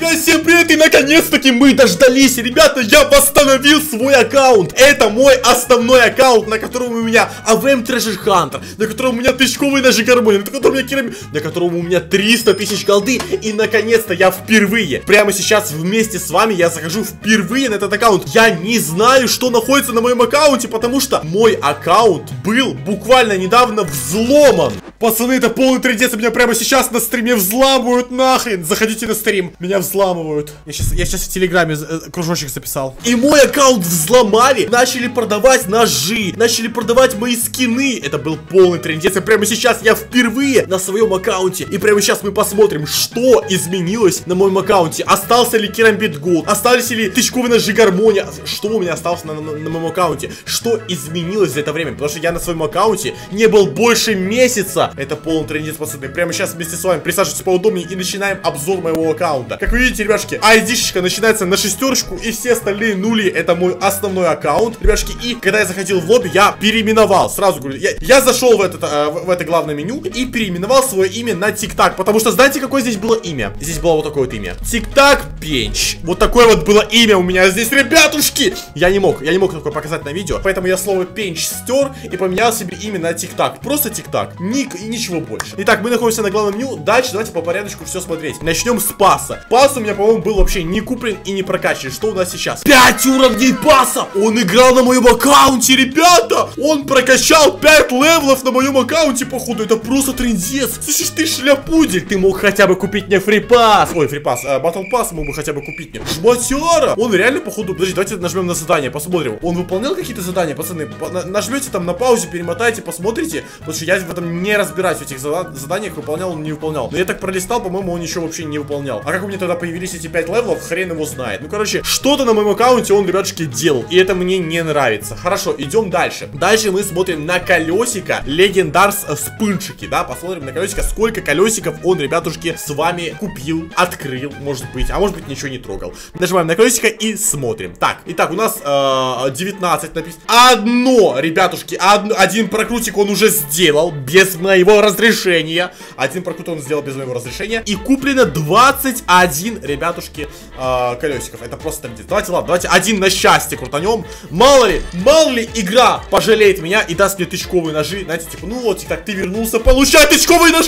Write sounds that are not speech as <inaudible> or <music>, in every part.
Ребят, всем привет! И наконец-таки мы дождались! Ребята, я восстановил свой аккаунт! Это мой основной аккаунт, на котором у меня АВМ Treasure Hunter, на котором у меня тычковый ножи гармония, на котором у меня керами... на котором у меня 300 тысяч голды. И наконец-то я впервые, прямо сейчас вместе с вами, я захожу впервые на этот аккаунт. Я не знаю, что находится на моем аккаунте, потому что мой аккаунт был буквально недавно взломан. Пацаны, это полный трендец, меня прямо сейчас на стриме взламывают нахрен. Заходите на стрим, меня взламывают. Я сейчас, я сейчас в телеграме э, кружочек записал. И мой аккаунт взломали, начали продавать ножи, начали продавать мои скины. Это был полный трендец, и прямо сейчас я впервые на своем аккаунте. И прямо сейчас мы посмотрим, что изменилось на моем аккаунте. Остался ли керамбит голд, остались ли тычковые ножи гармония, что у меня осталось на, на, на моем аккаунте, что изменилось за это время. Потому что я на своем аккаунте не был больше месяца. Это полный трендец, пацаны. Прямо сейчас вместе с вами присаживайтесь поудобнее и начинаем обзор моего аккаунта. Как вы видите, ребяшки, ID-шечка начинается на шестерочку, и все остальные нули это мой основной аккаунт, ребяшки. И когда я заходил в лобби, я переименовал, сразу говорю, я, я зашел в, этот, э, в, в это главное меню и переименовал свое имя на ТикТак, потому что знаете, какое здесь было имя? Здесь было вот такое вот имя. ТикТак Пенч. Вот такое вот было имя у меня здесь, ребятушки. Я не мог, я не мог такое показать на видео, поэтому я слово Пенч стер и поменял себе имя на ТикТак. Просто ТикТак. Ник и ничего больше. Итак, мы находимся на главном меню. Дальше давайте по порядочку все смотреть. Начнем с паса. Пас у меня, по-моему, был вообще не куплен и не прокачан. Что у нас сейчас? 5 уровней паса! Он играл на моем аккаунте, ребята! Он прокачал 5 левелов на моем аккаунте, походу. Это просто трендец. Слышишь, ты шляпудель. Ты мог хотя бы купить мне free pass. Ой, free pass. А, battle pass мог бы хотя бы купить мне. Жмотяра! Он реально, походу... Подожди, давайте нажмем на задание, посмотрим. Он выполнял какие-то задания, пацаны? Нажмете там на паузе, перемотайте, посмотрите. Потому что я в этом не разбираюсь в этих заданиях, выполнял он не выполнял. Но я так пролистал, по-моему, он еще вообще не выполнял. А как у меня тогда появились эти 5 левелов, хрен его знает. Ну, короче, что-то на моем аккаунте он, ребятушки, делал. И это мне не нравится. Хорошо, идем дальше. Дальше мы смотрим на колесико Legendary спинчики, да, посмотрим на колесико, сколько колесиков он, ребятушки, с вами купил, открыл, может быть, а может быть ничего не трогал. Нажимаем на колесико и смотрим. Так, итак, у нас э, 19 написано. Одно, ребятушки, од один прокрутик он уже сделал, без моего разрешения. Один прокрут он сделал без моего разрешения. И куплено 21, ребятушки, э, колесиков. Это просто трендец. Давайте, ладно, давайте один на счастье крутанем. Мало ли, мало ли игра пожалеет меня и даст мне тычковые ножи. Знаете, типа, ну вот, так ты вернулся, получай тычковый нож.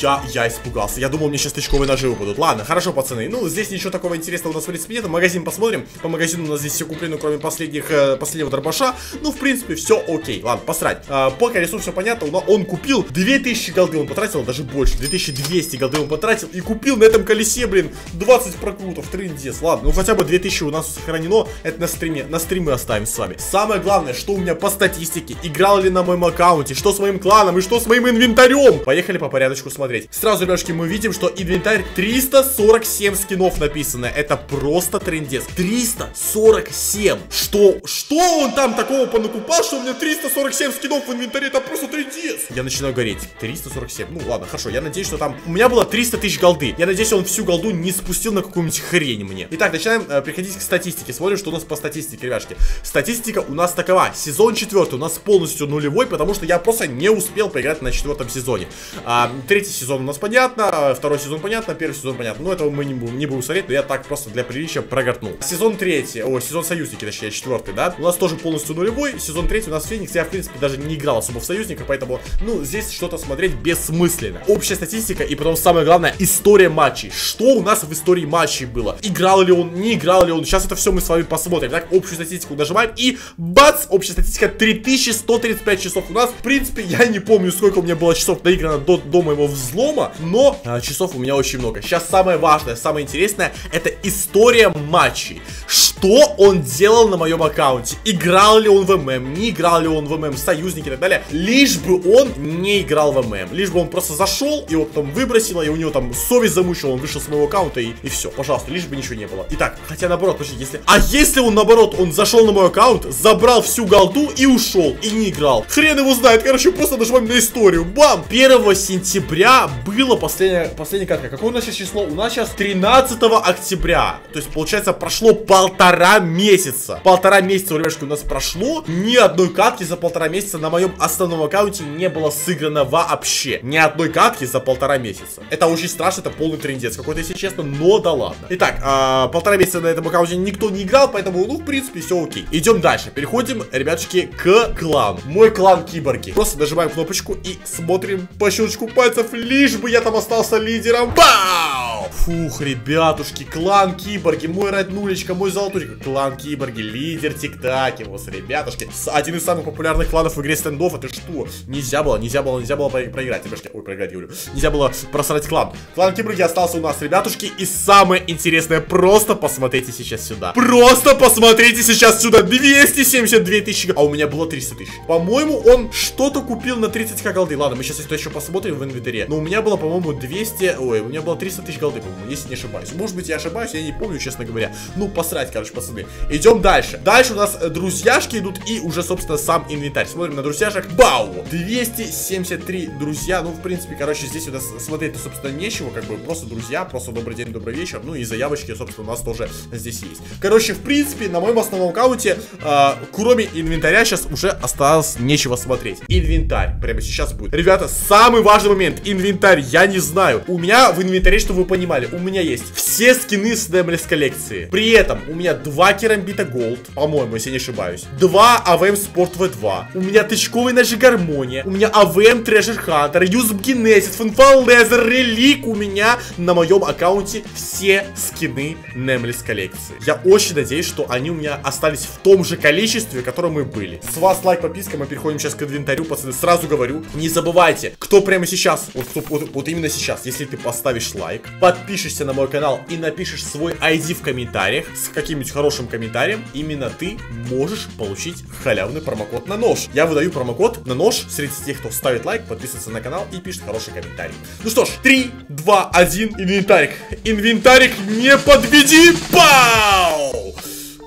Я, я испугался. Я думал, мне сейчас тычковые ножи выпадут. Ладно, хорошо, пацаны. Ну, здесь ничего такого интересного у нас в принципе нет. Магазин посмотрим. По магазину у нас здесь все куплено, кроме последних, э, последнего дробаша. Ну, в принципе, все окей. Ладно, посрать. Э, по колесу все понятно. Но он купил 2000 голды. Он потратил даже больше. 2200 голды он потратил. И купил на этом колесе, блин, 20 прокрутов. Трындец. Ладно, ну хотя бы 2000 у нас сохранено. Это на стриме. На стримы оставим с вами. Самое главное, что у меня по статистике. Играл ли на моем аккаунте. Что с моим кланом и что с моим инвентарем. Поехали по порядочку смотреть смотреть. Сразу, ребятушки, мы видим, что инвентарь 347 скинов написано. Это просто трендец. 347. Что? Что он там такого понакупал, что у меня 347 скинов в инвентаре? Это просто трендец. Я начинаю гореть. 347. Ну, ладно, хорошо. Я надеюсь, что там... У меня было 300 тысяч голды. Я надеюсь, он всю голду не спустил на какую-нибудь хрень мне. Итак, начинаем э, приходить к статистике. Смотрим, что у нас по статистике, ребятушки. Статистика у нас такова. Сезон 4 у нас полностью нулевой, потому что я просто не успел поиграть на четвертом сезоне. А, третий сезон у нас понятно, второй сезон понятно, первый сезон понятно. Но этого мы не будем, не будем смотреть, но я так просто для приличия прогортнул. Сезон третий, о, сезон союзники, точнее, четвертый, да? У нас тоже полностью нулевой. Сезон третий у нас Феникс. Я, в принципе, даже не играл особо в союзниках, поэтому, ну, здесь что-то смотреть бессмысленно. Общая статистика и потом самое главное, история матчей. Что у нас в истории матчей было? Играл ли он, не играл ли он? Сейчас это все мы с вами посмотрим. Так, общую статистику нажимаем и бац, общая статистика 3135 часов. У нас, в принципе, я не помню, сколько у меня было часов наиграно до, до моего взлома, но а, часов у меня очень много. Сейчас самое важное, самое интересное, это история матчей. Что он делал на моем аккаунте? Играл ли он в ММ, не играл ли он в ММ, союзники и так далее. Лишь бы он не играл в ММ. Лишь бы он просто зашел, и вот там выбросило, и у него там совесть замучила, он вышел с моего аккаунта, и, и все. Пожалуйста, лишь бы ничего не было. Итак, хотя наоборот, подожди, если... А если он наоборот, он зашел на мой аккаунт, забрал всю голду и ушел, и не играл. Хрен его знает, короче, просто нажимаем на историю. Бам! 1 сентября был было последняя, последняя катка? Какое у нас сейчас число? У нас сейчас 13 октября. То есть, получается, прошло полтора месяца. Полтора месяца, ребятушки, у нас прошло. Ни одной катки за полтора месяца на моем основном аккаунте не было сыграно вообще. Ни одной катки за полтора месяца. Это очень страшно, это полный трендец какой-то, если честно, но да ладно. Итак, а, полтора месяца на этом аккаунте никто не играл, поэтому, ну, в принципе, все окей. Идем дальше. Переходим, ребятушки, к клану. Мой клан киборги. Просто нажимаем кнопочку и смотрим по щелчку пальцев, лишь бы я там остался лидером. Бау! Фух, ребятушки, клан киборги, мой роднулечка, мой золотулечка. Клан киборги, лидер тиктаки, вот, ребятушки. Один из самых популярных кланов в игре стендов, это что? Нельзя было, нельзя было, нельзя было проиграть, ребятушки. Ой, проиграть, говорю. Нельзя было просрать клан. Клан киборги остался у нас, ребятушки. И самое интересное, просто посмотрите сейчас сюда. Просто посмотрите сейчас сюда. 272 тысячи. А у меня было 300 тысяч. По-моему, он что-то купил на 30к голды. Ладно, мы сейчас это еще посмотрим в инвентаре. Но у меня было, по-моему, 200... Ой, у меня было 300 тысяч голды, по-моему, если не ошибаюсь. Может быть, я ошибаюсь, я не помню, честно говоря. Ну, посрать, короче, пацаны. Идем дальше. Дальше у нас э, друзьяшки идут и уже, собственно, сам инвентарь. Смотрим на друзьяшек. Бау! 273 друзья. Ну, в принципе, короче, здесь у нас смотреть собственно, нечего. Как бы просто друзья, просто добрый день, добрый вечер. Ну, и заявочки, собственно, у нас тоже здесь есть. Короче, в принципе, на моем основном аккаунте, э, кроме инвентаря, сейчас уже осталось нечего смотреть. Инвентарь прямо сейчас будет. Ребята, самый важный момент. Инвентарь, я не знаю. У меня в инвентаре, чтобы вы понимали, у меня есть все скины с Nameless коллекции. При этом у меня два керамбита Gold, по-моему, если не ошибаюсь. Два AWM Sport V2. У меня тычковый ножи Гармония. У меня АВМ Treasure Hunter, Юзб Генезис, Фанфал Лезер, Релик. У меня на моем аккаунте все скины Немлис коллекции. Я очень надеюсь, что они у меня остались в том же количестве, которое мы были. С вас лайк, подписка, мы переходим сейчас к инвентарю, пацаны. Сразу говорю, не забывайте, кто прямо сейчас, вот, вот, вот именно сейчас, если ты поставишь лайк, подпишешься на мой канал и напишешь свой ID в комментариях с каким-нибудь хорошим комментарием, именно ты можешь получить халявный промокод на нож. Я выдаю промокод на нож среди тех, кто ставит лайк, подписывается на канал и пишет хороший комментарий. Ну что ж, 3, 2, 1, инвентарик. Инвентарик, не подведи! Пау!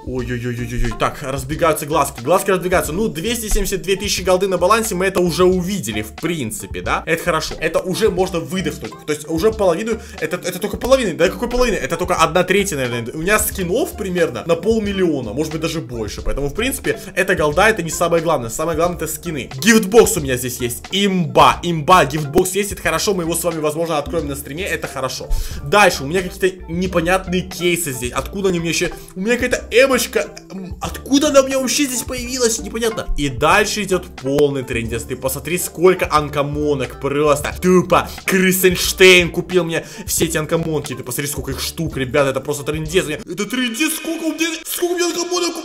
Ой-ой-ой-ой-ой. Так, разбегаются глазки. Глазки разбегаются. Ну, 272 тысячи голды на балансе мы это уже увидели, в принципе, да? Это хорошо. Это уже можно выдохнуть. То есть уже половину... Это, это только половина. Да какой половины? Это только одна третья, наверное. У меня скинов примерно на полмиллиона. Может быть, даже больше. Поэтому, в принципе, это голда, это не самое главное. Самое главное, это скины. Gift box у меня здесь есть. Имба. Имба. Gift box есть. Это хорошо. Мы его с вами, возможно, откроем на стриме. Это хорошо. Дальше. У меня какие-то непонятные кейсы здесь. Откуда они меня еще... У меня какая-то эмо девочка, откуда она у меня вообще здесь появилась, непонятно. И дальше идет полный трендец. Ты посмотри, сколько анкомонок просто. Тупо. Крисенштейн купил мне все эти анкомонки. Ты посмотри, сколько их штук, ребята, это просто трендец. Это трендец, сколько у меня,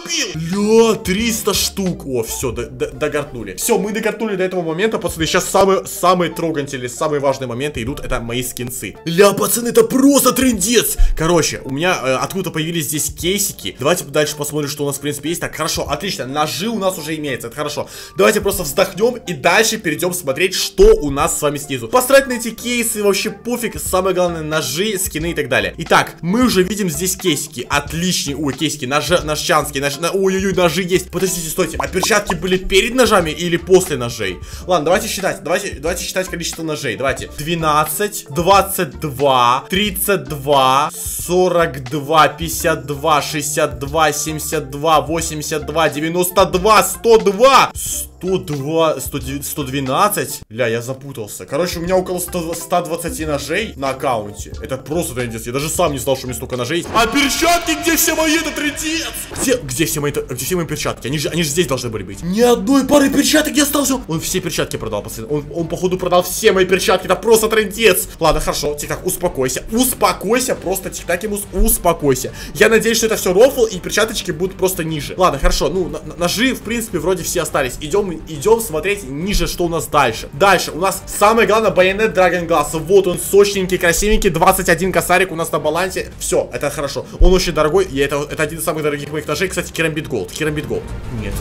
купил? Ля, 300 штук. О, все, догортнули. Все, мы догортнули до этого момента, пацаны. Сейчас самые, самые трогательные, самые важные моменты идут. Это мои скинцы. Ля, пацаны, это просто трендец. Короче, у меня э, откуда появились здесь кейсики. Давайте дальше посмотрим, что у нас, в принципе, есть. Так, хорошо, отлично, ножи у нас уже имеется, это хорошо. Давайте просто вздохнем и дальше перейдем смотреть, что у нас с вами снизу. Посрать на эти кейсы, вообще пофиг, самое главное, ножи, скины и так далее. Итак, мы уже видим здесь кейсики, отличные, ой, кейсики, ножи, ножчанские, нож, на, ой-ой-ой, ножи есть. Подождите, стойте, а перчатки были перед ножами или после ножей? Ладно, давайте считать, давайте, давайте считать количество ножей, давайте. 12, 22, 32, 42, 52, 62, 72, 82, 92, 102, 102, 112. Ля, я запутался. Короче, у меня около 100, 120 ножей на аккаунте. Это просто трендец. Я даже сам не знал, что у меня столько ножей. А перчатки, где все мои? Это трендец. Где, где все мои, где все мои перчатки? Они же, они же здесь должны были быть. Ни одной пары перчаток не остался. Он все перчатки продал, пацаны. Он, он, походу, продал все мои перчатки. Это просто трендец. Ладно, хорошо. Тик-так, успокойся. Успокойся, просто тик-так, успокойся. Я надеюсь, что это все рофл и перчаточки будут просто ниже. Ладно, хорошо. Ну, ножи, в принципе, вроде все остались. Идем мы идем смотреть ниже, что у нас дальше. Дальше у нас самое главное байонет Dragon Glass. Вот он, сочненький, красивенький, 21 косарик у нас на балансе. Все, это хорошо. Он очень дорогой, и это, это один из самых дорогих моих ножей. Кстати, керамбит Gold. Керамбит Gold. Нет.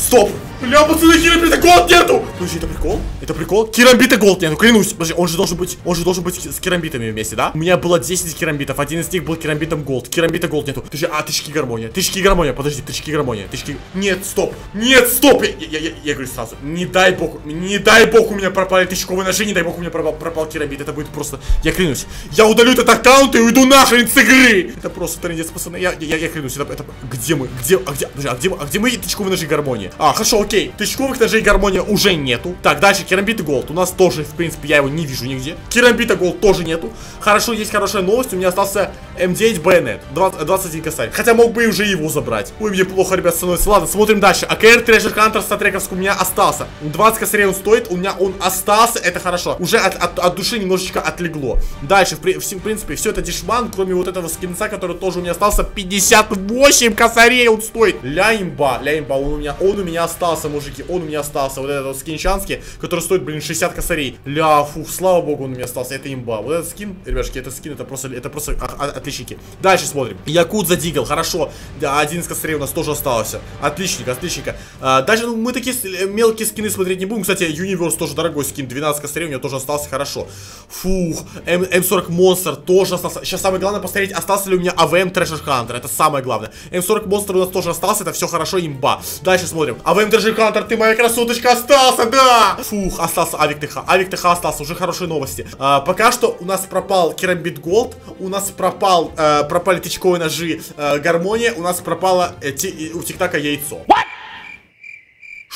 Стоп! Бля, пацаны, Керамбита Gold нету! Подожди, это прикол? Это прикол? Керамбита Gold нету, клянусь. Подожди, он же должен быть, он же должен быть с керамбитами вместе, да? У меня было 10 керамбитов, один из них был керамбитом Gold. Керамбита Gold нету. Подожди, а, тычки гармония. Тычки гармония, подожди, тычки гармония. Тычки... Нет, стоп! Нет, стоп! Я, я, я, я говорю сразу, не дай бог, не дай бог у меня пропали тычковые ножи, не дай бог у меня пропал, пропал керамбит. Это будет просто, я клянусь. Я удалю этот аккаунт и уйду нахрен с игры! Это просто трендец, пацаны. Я, я, я клянусь, это, это... Где мы? Где, а где, подожди, а где, а где мои тычковые ножи А, хорошо, окей. Тычковых ножей гармония уже нету. Так, дальше керамбит Gold. У нас тоже, в принципе, я его не вижу нигде. Керамбита Gold тоже нету. Хорошо, есть хорошая новость. У меня остался M9 Bayonet. 21 косарь. Хотя мог бы и уже его забрать. Ой, мне плохо, ребят, становится. Ладно, смотрим дальше. AKR Treasure Hunter StatTrek овский у меня остался. 20 косарей он стоит. У меня он остался. Это хорошо. Уже от, от, от души немножечко отлегло. Дальше, в, в, в принципе, все это дешман, кроме вот этого скинца, который тоже у меня остался. 58 косарей он стоит. Ля имба, ля имба. Он у меня, он у меня остался, мужики. Он у меня остался. Вот этот вот скинчанский, который стоит, блин, 60 косарей. Ля, фух, слава богу, он у меня остался. Это имба. Вот этот скин, ребяшки, этот скин, это просто, это просто отличники. Дальше смотрим. Yakuza Deagle, хорошо. Да, один из косарей у нас тоже остался. Отличник, отличника. А, дальше, ну, мы такие мелкие скины смотреть не будем. Кстати, Universe тоже дорогой скин. 12 косарей у него тоже остался, хорошо. Фух, М М40 Monster тоже остался. Сейчас самое главное посмотреть, остался ли у меня AWM Treasure Hunter. Это самое главное. М40 Monster у нас тоже остался, это все хорошо, имба. Дальше смотрим. AWM Treasure Hunter, ты моя красоточка остался, да! Фух, остался Авик TH. Авик TH остался, уже хорошие новости. А, пока что у нас пропал Керамбит Gold, у нас пропал, э, пропали тычковые ножи э, Гармония, у нас пропало э, у Тиктака яйцо. What?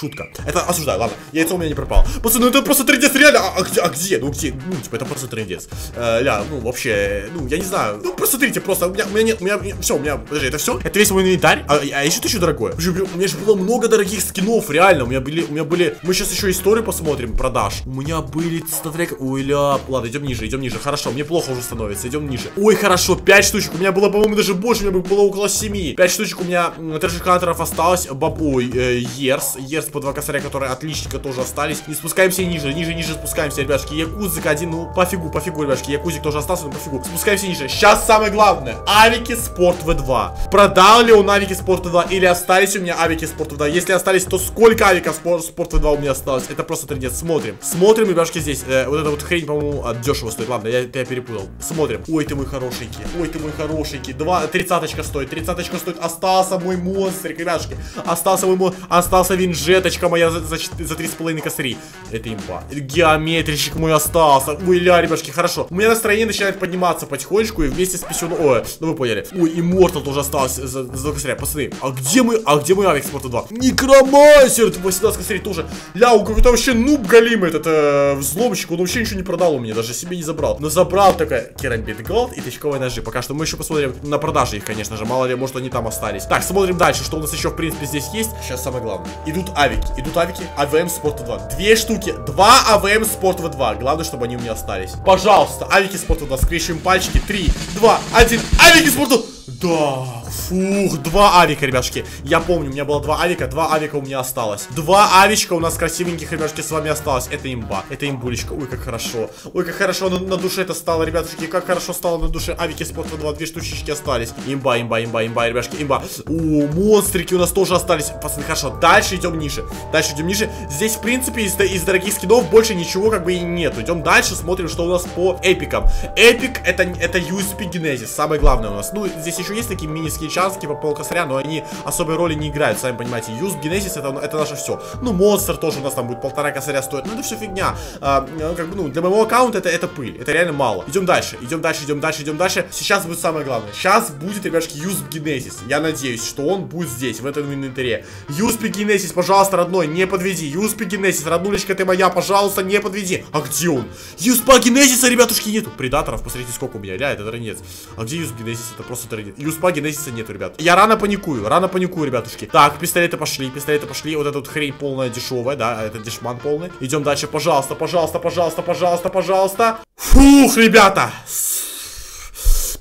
Шутка. Это осуждаю, ладно. Яйцо у меня не пропало. Пацаны, ну это просто трендец, реально. А, а, где? А где? Ну где? Ну, типа, это просто трендец. Э, ля, ну вообще, ну, я не знаю. Ну, просто смотрите, просто. У меня, у меня нет, у меня, все, у меня, подожди, это все? Это весь мой инвентарь? А, а еще еще дорогое? У меня же было много дорогих скинов, реально. У меня были, у меня были. Мы сейчас еще историю посмотрим, продаж. У меня были статрек. Ой, ля. Ладно, идем ниже, идем ниже. Хорошо, мне плохо уже становится. Идем ниже. Ой, хорошо, 5 штучек. У меня было, по-моему, даже больше, у меня было около 7. 5 штучек у меня трэшер осталось. Бабой, э, Ерс. Ерс по 2 косаря, которые отличника тоже остались. Не спускаемся ниже, ниже, ниже спускаемся, ребятушки. Якузик один, ну, пофигу, пофигу, ребятушки. Якузик тоже остался, но пофигу. Спускаемся ниже. Сейчас самое главное. Авики Спорт В2. Продал ли он Авики Спорт В2 или остались у меня Авики Спорт В2? Если остались, то сколько Авиков Спорт, Спорт В2 у меня осталось? Это просто трендец. Смотрим. Смотрим, ребятушки, здесь. Э, вот эта вот хрень, по-моему, дешево стоит. Ладно, я, я перепутал. Смотрим. Ой, ты мой хорошенький. Ой, ты мой хорошенький. Два, тридцаточка стоит. Тридцаточка стоит. Остался мой монстрик, ребятушки. Остался мой монстрик. Остался винжеточка моя за, за, за 3,5 косарей. Это имба. Геометричек мой остался. Ой, ля, ребятушки, хорошо. У меня настроение начинает подниматься потихонечку и вместе с писюном... Ой, ну вы поняли. Ой, Immortal тоже остался за, за косаря. Пацаны, а где мы... А где мой Авик Sport V2? Necromancer! 18 косарей тоже. Ля, у какой-то вообще нуб галимый этот э, взломщик. Он вообще ничего не продал у меня, даже себе не забрал. Но забрал только керамбит gold и тычковые ножи. Пока что мы еще посмотрим на продажи их, конечно же. Мало ли, может они там остались. Так, смотрим дальше, что у нас еще, в принципе, здесь есть. Сейчас самое главное. Идут авики. Идут авики. AWM Sport V2. Две штуки. Два AWM Sport V2. Главное, чтобы они у меня остались. Пожалуйста, авики Sport V2. Скрещиваем пальчики. Три, два, один. Авики Спорта... Да, фух, два авика, ребяшки. Я помню, у меня было два авика, два авика у меня осталось. Два авичка у нас красивеньких, ребяшки, с вами осталось. Это имба, это имбулечка. Ой, как хорошо. Ой, как хорошо на, на душе это стало, ребятушки. Как хорошо стало на душе. Авики Спорта 2, две штучечки остались. Имба, имба, имба, имба, ребяшки, имба. О, монстрики у нас тоже остались. Пацаны, хорошо. Дальше идем ниже. Дальше идем ниже. Здесь, в принципе, из, из дорогих скинов больше ничего как бы и нету. Идем дальше, смотрим, что у нас по эпикам. Эпик это, это USP Genesis, самое главное у нас. Ну, здесь еще есть такие мини-скинчанские, типа полкосаря, но они особой роли не играют, сами понимаете. Юз, Генезис, это, это наше все. Ну, монстр тоже у нас там будет полтора косаря стоит, ну, это все фигня. А, ну, как бы, ну, для моего аккаунта это, это пыль, это реально мало. Идем дальше, идем дальше, идем дальше, идем дальше. Сейчас будет самое главное. Сейчас будет, ребяшки, Юз Генезис. Я надеюсь, что он будет здесь, в этом инвентаре. Юз Генезис, пожалуйста, родной, не подведи. Юз Генезис, роднулечка ты моя, пожалуйста, не подведи. А где он? Юз Генезиса, ребятушки, нету. Предаторов, посмотрите, сколько у меня, реально, это трендец. А где Юз Генезис? Это просто трендец. Юз Генезиса нету, ребят. Я рано паникую, рано паникую, ребятушки. Так, пистолеты пошли, пистолеты пошли. Вот эта вот хрень полная, дешевая, да, это дешман полный. Идем дальше, пожалуйста, пожалуйста, пожалуйста, пожалуйста, пожалуйста. Фух, ребята.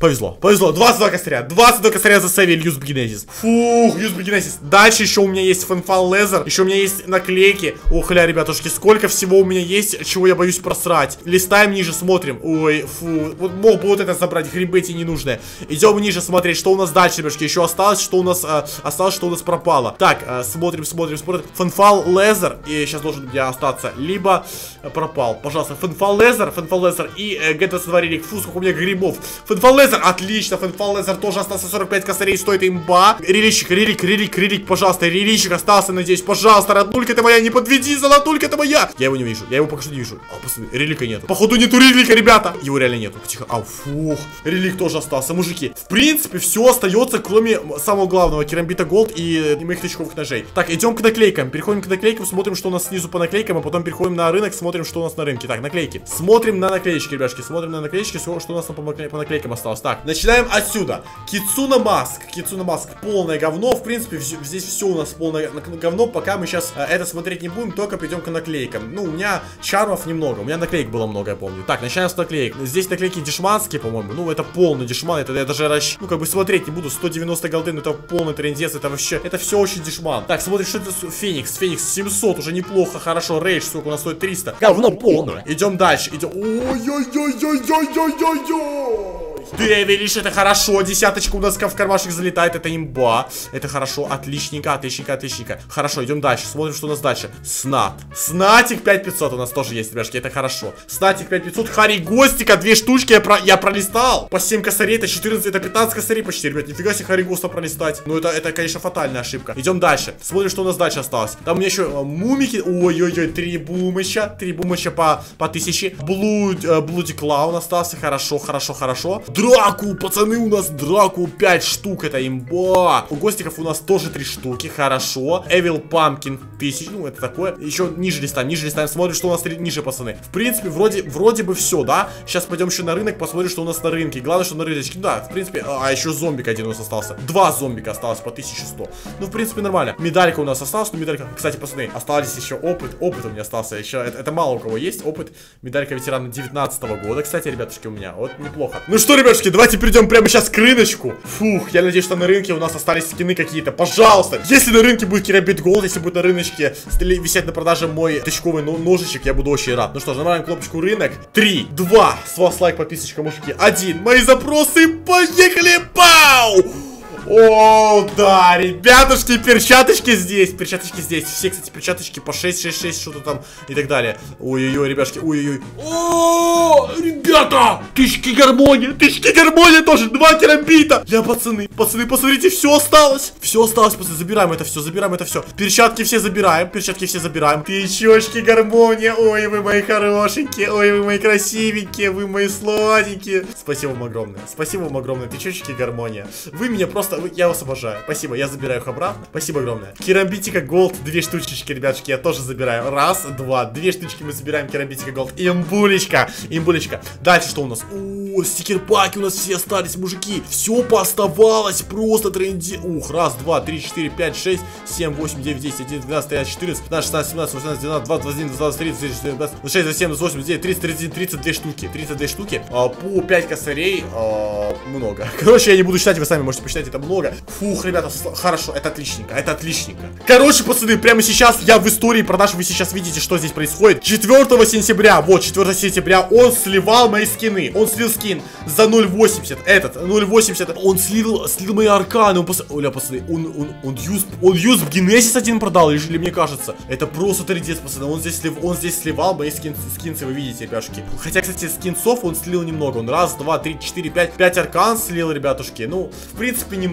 Повезло, повезло. 22 косаря. 22 косаря за Севиль Юсп Генезис. Фух, Генезис. Дальше еще у меня есть Фанфал Лезер. Еще у меня есть наклейки. Ох, ля, ребятушки, сколько всего у меня есть, чего я боюсь просрать. Листаем ниже, смотрим. Ой, фу. Вот мог бы вот это забрать, грибы эти ненужные. Идем ниже смотреть, что у нас дальше, ребятушки. Еще осталось, что у нас э, осталось, что у нас пропало. Так, э, смотрим, смотрим, смотрим. FN FAL Leather. И сейчас должен меня остаться. Либо пропал. Пожалуйста, FN FAL Leather, FN FAL Leather и э, G22 Relic. Фу, сколько у меня грибов. FN FAL Leather, отлично. FN FAL Leather тоже остался 45 косарей, стоит имба. Реличик, Relic, Relic, Relic, пожалуйста. Реличик остался, надеюсь. Пожалуйста, роднулька ты моя, не подведи, золотулька ты моя. Я его не вижу, я его пока что не вижу. А, пацаны, релика нету. Походу нету релика, ребята. Его реально нету. Тихо. А, фух. Relic тоже остался, мужики. В принципе, все остается, кроме самого главного, керамбита gold и моих тычковых ножей. Так, идем к наклейкам. Переходим к наклейкам, смотрим, что у нас снизу по наклейкам, а потом переходим на рынок, смотрим, что у нас на рынке. Так, наклейки. Смотрим на наклеечки, ребяшки. Смотрим на наклеечки, что у нас по наклейкам осталось. Так, начинаем отсюда. Кицуна Маск. Кицуна Маск. Полное говно. В принципе, здесь все у нас полное говно. Пока мы сейчас э, это смотреть не будем, только придем к наклейкам. Ну, у меня чармов немного. У меня наклеек было много, я помню. Так, начинаем с наклеек. Здесь наклейки дешманские, по-моему. Ну, это полный дешман. Это я даже расщ... Ну, как бы смотреть не буду. 190 голды, ну, это полный трендец. Это вообще... Это все очень дешман. Так, смотрим, что это Феникс. Феникс 700. Уже неплохо. Хорошо. Рейдж, сколько у нас стоит? 300. Говно полное. Идем дальше. Идем. Ой-ой-ой-ой-ой-ой-ой-ой. Ты видишь, это хорошо. Десяточка у нас в кармашек залетает. Это имба. Это хорошо. Отличненько, отличненько, отличненько. Хорошо, идем дальше. Смотрим, что у нас дальше. Снат. Снатик 5500 у нас тоже есть, ребяшки. Это хорошо. Снатик 5500. Хари Гостика. Две штучки я, про... я пролистал. По 7 косарей. Это 14, это 15 косарей почти, ребят. Нифига себе Хари Госта пролистать. Ну, это, это, конечно, фатальная ошибка. Идем дальше. Смотрим, что у нас дальше осталось. Там у меня еще э, мумики. Ой-ой-ой, три бумыча. Три бумыча по, по тысяче. Блуд, э, Блуди Клаун остался. Хорошо, хорошо, хорошо. Драку, пацаны, у нас драку 5 штук, это имба. У гостиков у нас тоже 3 штуки, хорошо. Эвил Памкин 1000, ну это такое. Еще ниже листаем, ниже листаем, смотрим, что у нас ниже, пацаны. В принципе, вроде, вроде бы все, да? Сейчас пойдем еще на рынок, посмотрим, что у нас на рынке. Главное, что на рыночке, да, в принципе, а, а еще зомбик один у нас остался. Два зомбика осталось по 1100. Ну, в принципе, нормально. Медалька у нас осталась, ну, медалька, кстати, пацаны, остались еще опыт, опыт у меня остался еще, это, это мало у кого есть, опыт. Медалька ветерана 19 -го года, кстати, ребятушки, у меня, вот неплохо. Ну что, ребятушки, давайте перейдем прямо сейчас к рыночку. Фух, я надеюсь, что на рынке у нас остались скины какие-то. Пожалуйста, если на рынке будет керабит голд, если будет на рыночке висеть на продаже мой тычковый ножичек, я буду очень рад. Ну что нажимаем кнопочку рынок. Три, два, с вас лайк, подписочка, мужики. Один, мои запросы, поехали, пау! О, да, ребятушки, перчаточки здесь, перчаточки здесь. Все, кстати, перчаточки по 6, 6, 6, что-то там и так далее. Ой-ой-ой, ребяшки, ой-ой-ой. О, ребята, тычки гармонии, тычки гармонии тоже, два керамбита. Бля, пацаны, пацаны, посмотрите, все осталось. Все осталось, пацаны, забираем это все, забираем это все. Перчатки все забираем, перчатки все забираем. Тычки гармония, ой, вы мои хорошенькие, ой, вы мои красивенькие, вы мои сладенькие. Спасибо вам огромное, спасибо вам огромное, тычки гармония. Вы меня просто, я вас обожаю. Спасибо, я забираю их обратно. Спасибо огромное. Керамбитика Gold, две штучечки, ребятушки, я тоже забираю. Раз, два, две штучки мы забираем Керамбитика Gold. Имбулечка, имбулечка. Дальше что у нас? О, стикер-паки у нас все остались, мужики. Все пооставалось, просто тренди. Ух, раз, два, три, четыре, пять, шесть, семь, восемь, девять, десять, один, двенадцать, тринадцать, четырнадцать, пятнадцать, шестнадцать, семнадцать, восемнадцать, девятнадцать, двадцать, двадцать один, двадцать, тридцать, тридцать, тридцать, шесть, двадцать семь, двадцать восемь, девять, тридцать, тридцать, тридцать две штуки. Тридцать две штуки. А, по пять косарей а, много. <laughs> Короче, я не буду считать, вы сами можете посчитать, это много. Фух, ребята, хорошо, это отличненько, это отличненько. Короче, пацаны, прямо сейчас я в истории продаж, вы сейчас видите, что здесь происходит. 4 сентября, вот, 4 сентября он сливал мои скины. Он слил скин за 0.80, этот, 0.80. Он слил, слил мои арканы, он, пос... Оля, пацаны, он, он, он, юз, он юз в Генезис один продал, или, или мне кажется. Это просто трендец, пацаны, он здесь, слив, он здесь сливал мои скин, скинцы, вы видите, ребятушки. Хотя, кстати, скинцов он слил немного, он раз, два, три, четыре, пять, пять аркан слил, ребятушки. Ну, в принципе, немного.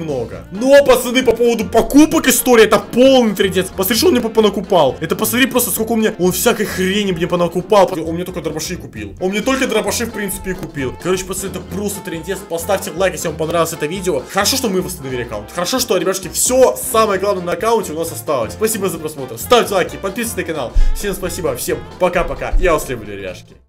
Но, пацаны, по поводу покупок история, это полный трендец. Посмотри, что он мне понакупал. Это посмотри просто, сколько у меня... Он всякой хрени мне понакупал. Он мне только дробаши купил. Он мне только дробаши, в принципе, и купил. Короче, пацаны, это просто трендец. Поставьте лайк, если вам понравилось это видео. Хорошо, что мы восстановили аккаунт. Хорошо, что, ребятушки, все самое главное на аккаунте у нас осталось. Спасибо за просмотр. Ставьте лайки, подписывайтесь на канал. Всем спасибо, всем пока-пока. Я вас люблю, ребятушки.